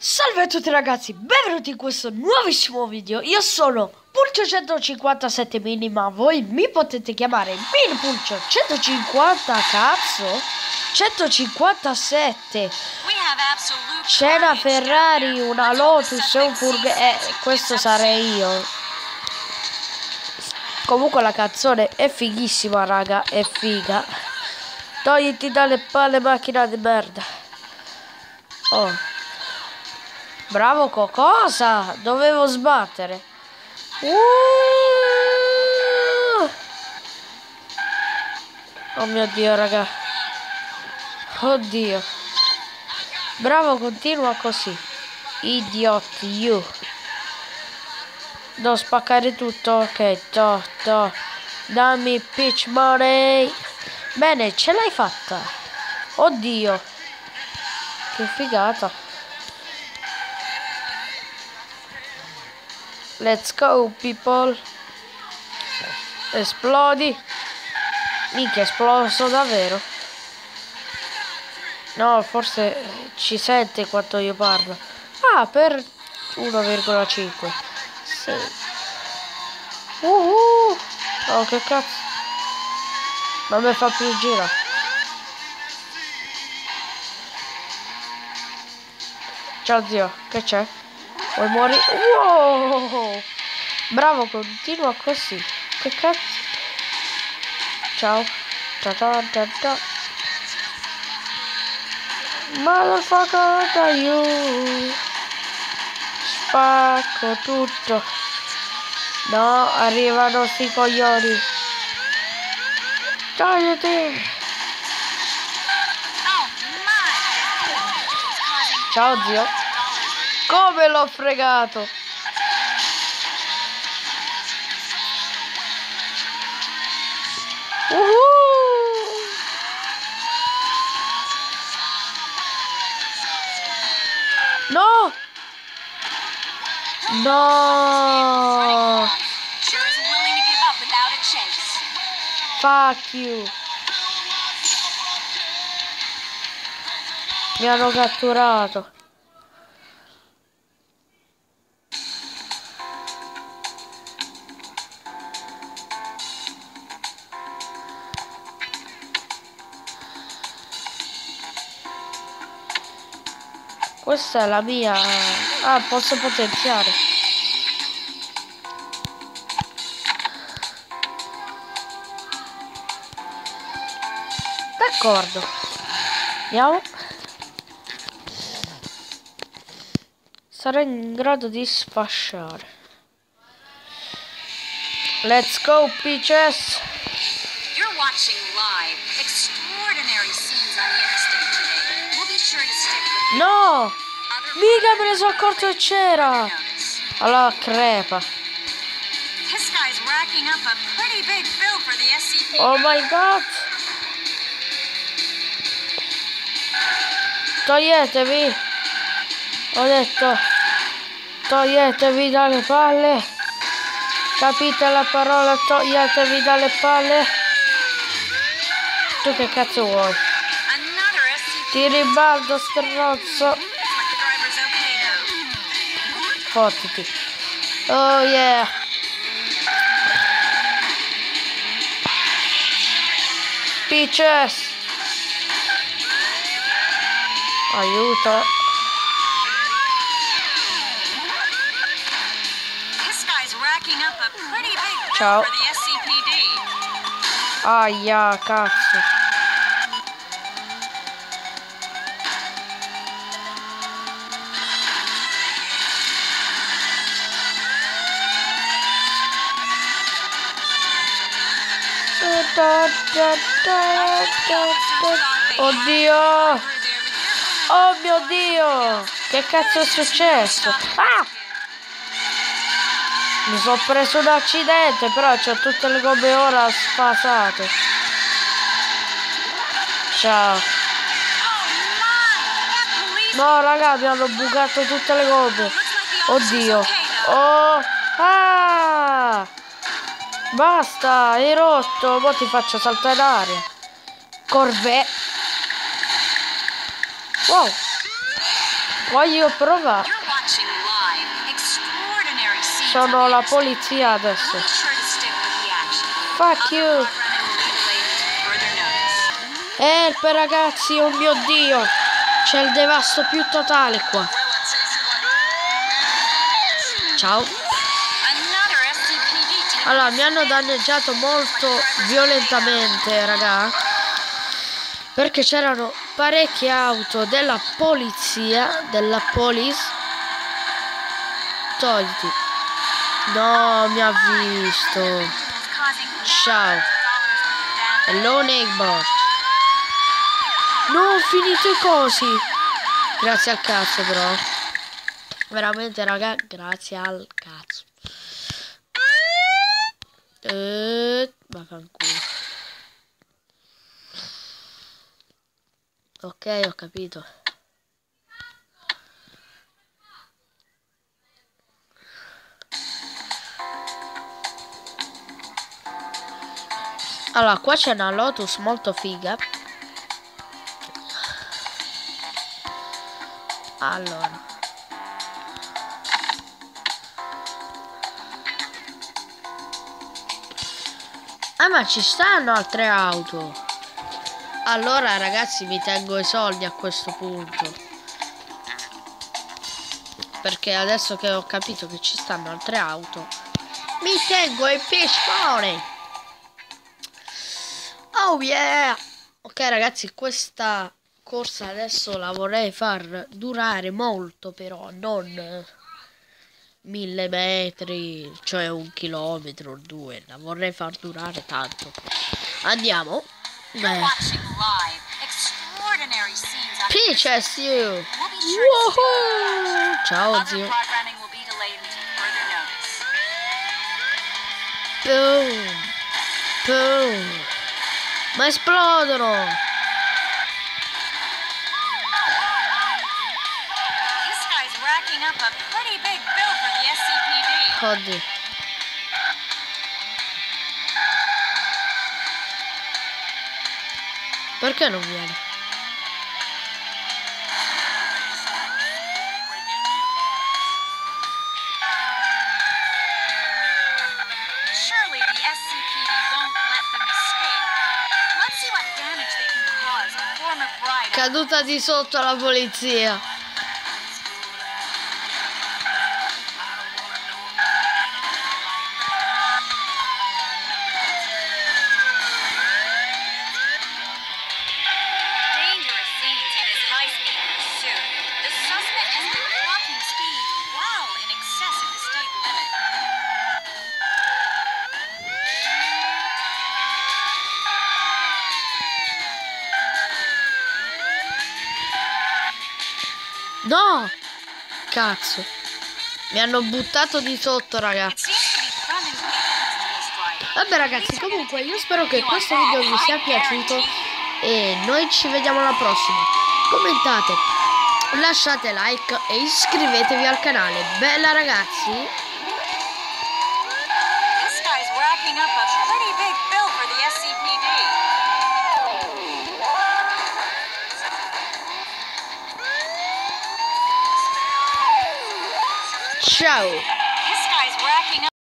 Salve a tutti ragazzi, benvenuti in questo nuovissimo video. Io sono Pulcio 157 mini, ma voi mi potete chiamare Min Pulcio 150, cazzo? 157. C'è una Ferrari, una Lotus e un Furg... Eh, questo sarei io. Comunque la canzone è fighissima, raga, è figa. Togliti dalle palle macchina di merda. Oh. Bravo cosa? Dovevo sbattere. Uh! Oh mio dio, raga. Oddio. Bravo, continua così. Idiot, you. Devo spaccare tutto. Ok, to, to. Dammi pitch money. Bene, ce l'hai fatta. Oddio. Che figata. Let's go people. Esplodi. Minchia, esploso davvero. No, forse ci sente quanto io parlo. Ah, per 1,5. Sì. Uh, uh Oh, che cazzo. Non mi fa più girare. Ciao zio, che c'è? Vuoi morire? Wow! Bravo, continua così. Che cazzo? Ciao. Ciao ciao ciao ciao. Motherfucker, you. Spacco tutto. No, arrivano sti coglioni. Togliti. Ciao zio. Come l'ho fregato? Uh -huh. No! No! Fuck you! Mi hanno catturato. Questa è la mia... Ah, posso potenziare. D'accordo. Andiamo. Sarò in grado di sfasciare. Let's go, peaches! You're watching No! Mica me ne sono accorto che c'era! Allora crepa. Oh my god! Toglietevi! Ho detto! Toglietevi dalle palle! Capite la parola? Toglietevi dalle palle! Tu che cazzo vuoi? Ti ribaldo stronzo. Fottiti. Oh yeah. Peaches. Aiuto. Ciao. Aia, cazzo. Oddio! Oh mio Dio! Che cazzo è successo? Ah! Mi sono preso un accidente, però c'ho tutte le gomme ora sfasate. Ciao. No, raga, mi hanno bucato tutte le gomme. Oddio. Oh! Ah! Basta, hai rotto, ora ti faccio saltare l'aria. Corvée. Wow. Voglio provare. Sono la polizia adesso. Fuck you. Help ragazzi, oh mio dio. C'è il devasto più totale qua. Ciao. Allora, mi hanno danneggiato molto violentamente, raga. Perché c'erano parecchie auto della polizia, della police. Togliti. No, mi ha visto. Ciao. Hello neighbor. No, ho finito i cosi. Grazie al cazzo però. Veramente raga, grazie al cazzo. Eh, vaffanculo. Ok, ho capito. Allora, qua c'è una Lotus molto figa. Allora. Ah, ma ci stanno altre auto. Allora, ragazzi, mi tengo i soldi a questo punto. Perché adesso che ho capito che ci stanno altre auto, mi tengo i piscione. Oh yeah! Ok ragazzi, questa corsa adesso la vorrei far durare molto però, non mille metri, cioè un chilometro o due, la vorrei far durare tanto. Andiamo. Beh. Peaches you! Woohoo! Ciao zio! Boom! Boom! Ma esplodono! Oddio. Perché non viene? Caduta di sotto la polizia. No! Cazzo. Mi hanno buttato di sotto, ragazzi. Vabbè, ragazzi, comunque io spero che questo video vi sia piaciuto e noi ci vediamo alla prossima. Commentate, lasciate like e iscrivetevi al canale. Bella, ragazzi! Show.